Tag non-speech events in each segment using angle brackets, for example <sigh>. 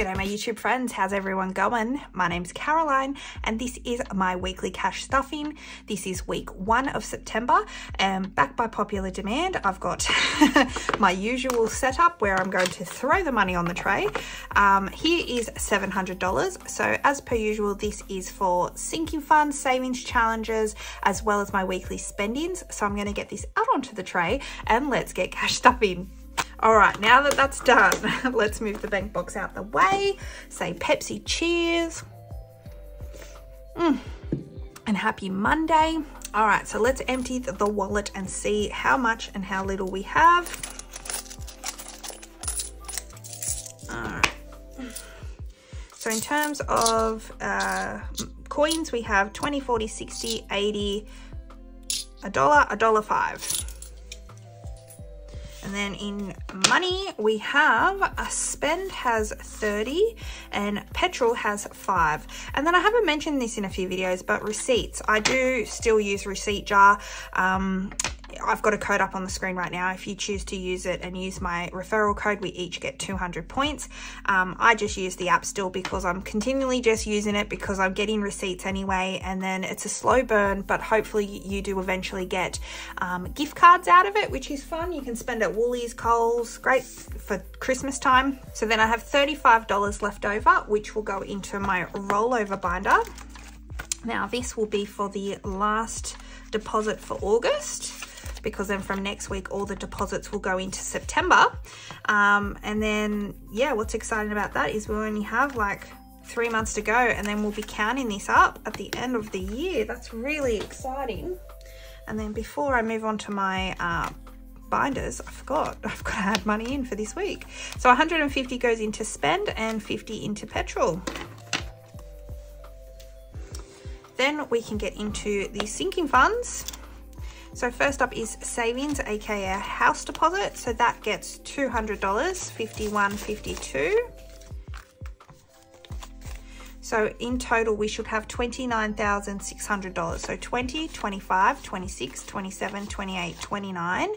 G'day my YouTube friends, how's everyone going? My name's Caroline and this is my weekly cash stuffing. This is week one of September and back by popular demand I've got <laughs> my usual setup where I'm going to throw the money on the tray. Um, here is $700 so as per usual this is for sinking funds, savings challenges as well as my weekly spendings so I'm going to get this out onto the tray and let's get cash stuffing. All right, now that that's done, <laughs> let's move the bank box out the way. Say Pepsi cheers. Mm. And happy Monday. All right, so let's empty the, wallet and see how much and how little we have. All right. So in terms of uh, coins, we have 20, 40, 60, 80, a dollar, a dollar five. And then in money, we have a spend has 30 and petrol has five. And then I haven't mentioned this in a few videos, but receipts. I do still use receipt jar. Um, I've got a code up on the screen right now. If you choose to use it and use my referral code, we each get 200 points. Um, I just use the app still because I'm continually just using it because I'm getting receipts anyway. And then it's a slow burn, but hopefully you do eventually get um, gift cards out of it, which is fun. You can spend at Woolies, Coles, great for Christmas time. So then I have $35 left over, which will go into my rollover binder. Now this will be for the last deposit for August because then from next week all the deposits will go into September. Um, and then, yeah, what's exciting about that is we only have like three months to go and then we'll be counting this up at the end of the year. That's really exciting. And then before I move on to my uh, binders, I forgot, <laughs> I've got to add money in for this week. So 150 goes into spend and 50 into petrol. Then we can get into the sinking funds. So first up is savings, aka house deposit. So that gets $200, 51.52. So in total, we should have $29,600. So 20, 25, 26, 27, 28, 29,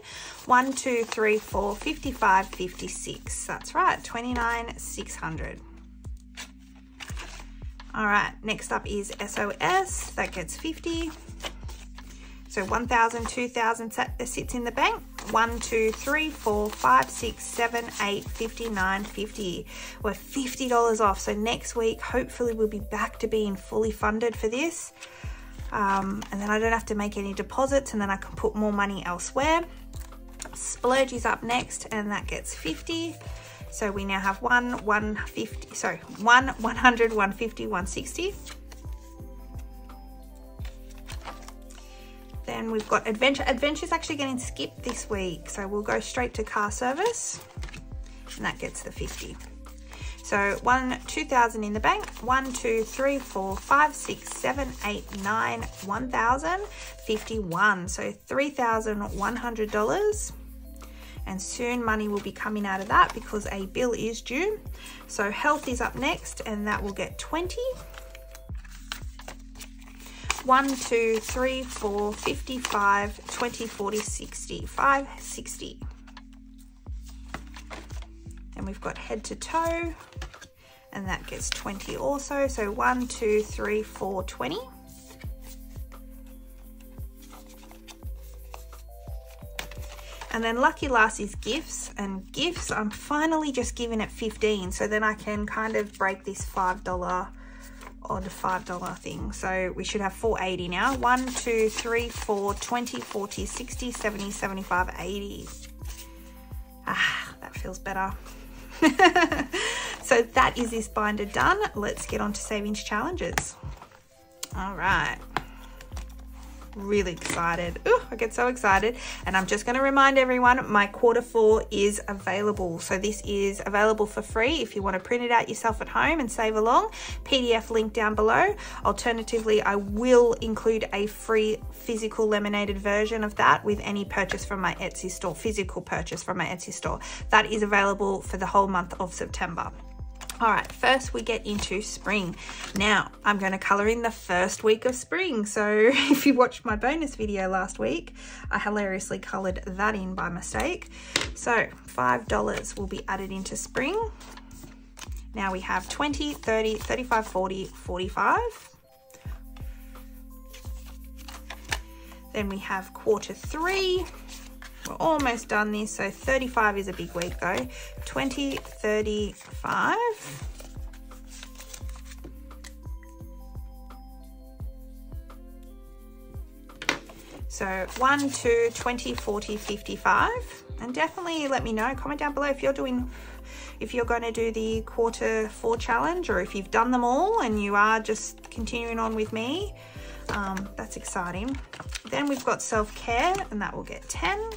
1, 2, 3, 4, 55, 56. That's right, 29,600. All right, next up is SOS. That gets 50. So 1,000, 2,000 sits in the bank. 1, 2, 3, 4, 5, 6, 7, 8, 59, 50. We're $50 off. So next week, hopefully we'll be back to being fully funded for this. Um, and then I don't have to make any deposits and then I can put more money elsewhere. Splurge is up next and that gets 50. So we now have one 150, sorry, one 100, 150, 160. Then we've got Adventure. Adventure's actually getting skipped this week. So we'll go straight to car service and that gets the 50. So one, 2,000 in the bank, one, two, three, four, five, six, seven, eight, nine, 1,000, 51. So $3,100 and soon money will be coming out of that because a bill is due. So health is up next and that will get 20. 1, 2, 3, 4, 55, 20, 40, 60, 5, 60. And we've got head to toe, and that gets 20 also. So 1, 2, 3, 4, 20. And then lucky last is gifts and gifts. I'm finally just giving it 15 so then I can kind of break this $5 odd $5 thing. So we should have 480 now. 1, 2, 3, 4, 20, 40, 60, 70, 75, 80. Ah, that feels better. <laughs> so that is this binder done. Let's get on to savings challenges. All right really excited. Ooh, I get so excited. And I'm just going to remind everyone, my quarter four is available. So this is available for free if you want to print it out yourself at home and save along. PDF link down below. Alternatively, I will include a free physical laminated version of that with any purchase from my Etsy store, physical purchase from my Etsy store. That is available for the whole month of September. All right, first we get into spring. Now, I'm going to colour in the first week of spring. So <laughs> if you watched my bonus video last week, I hilariously coloured that in by mistake. So $5 will be added into spring. Now we have 20, 30, 35, 40, 45. Then we have quarter three. We're almost done this, so 35 is a big week though. 20, 35. So 1, 2, 20, 40, 55. And definitely let me know, comment down below if you're doing, if you're going to do the quarter four challenge or if you've done them all and you are just continuing on with me. Um, that's exciting. Then we've got self-care and that will get 10.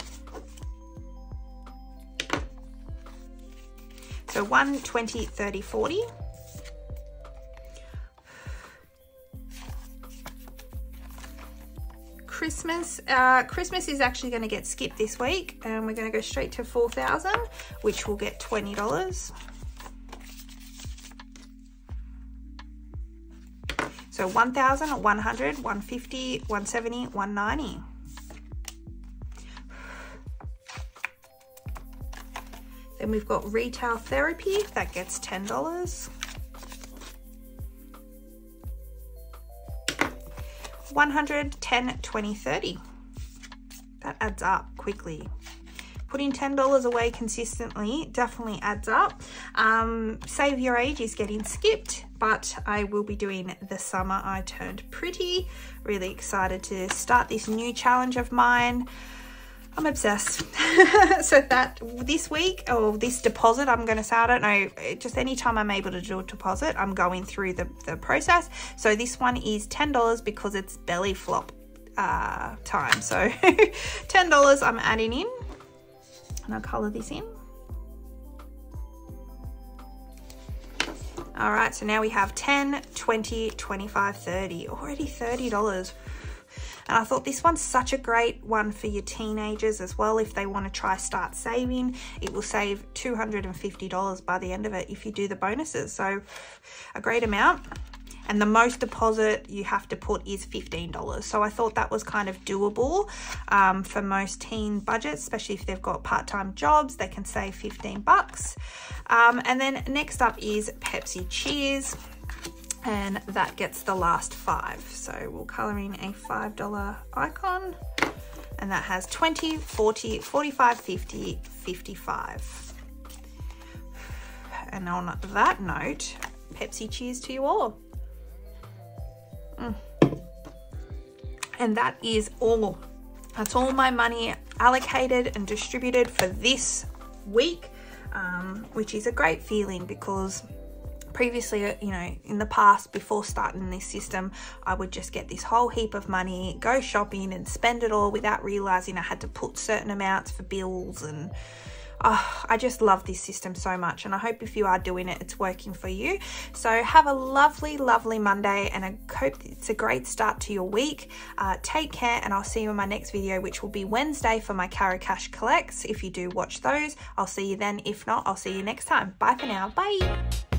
So 1, 20, 30, 40. Christmas. Uh, Christmas is actually going to get skipped this week and we're going to go straight to 4,000 which will get $20. So 1,000, 100, 150, 170, 190. Then we've got retail therapy, that gets $10. 100, 10, 20, 30. That adds up quickly. Putting $10 away consistently definitely adds up. Um, Save Your Age is getting skipped, but I will be doing The Summer I Turned Pretty. Really excited to start this new challenge of mine. I'm obsessed. <laughs> so that this week or this deposit, I'm going to say, I don't know, just anytime I'm able to do a deposit, I'm going through the, the process. So this one is $10 because it's belly flop uh, time. So <laughs> $10 I'm adding in and I'll color this in. All right, so now we have 10, 20, 25, 30, already $30. And I thought this one's such a great one for your teenagers as well. If they want to try start saving, it will save $250 by the end of it if you do the bonuses. So a great amount and the most deposit you have to put is $15. So I thought that was kind of doable um, for most teen budgets, especially if they've got part-time jobs, they can save 15 bucks. Um, and then next up is Pepsi Cheers and that gets the last five. So we'll color in a $5 icon and that has 20, 40, 45, 50, 55. And on that note, Pepsi cheers to you all. Mm. And that is all. That's all my money allocated and distributed for this week, um, which is a great feeling because previously, uh, you know, in the past, before starting this system, I would just get this whole heap of money, go shopping and spend it all without realizing I had to put certain amounts for bills and Oh, I just love this system so much and I hope if you are doing it, it's working for you. So have a lovely, lovely Monday and I hope it's a great start to your week. Uh, take care and I'll see you in my next video, which will be Wednesday for my Caro Cash Collects. If you do watch those, I'll see you then. If not, I'll see you next time. Bye for now. Bye.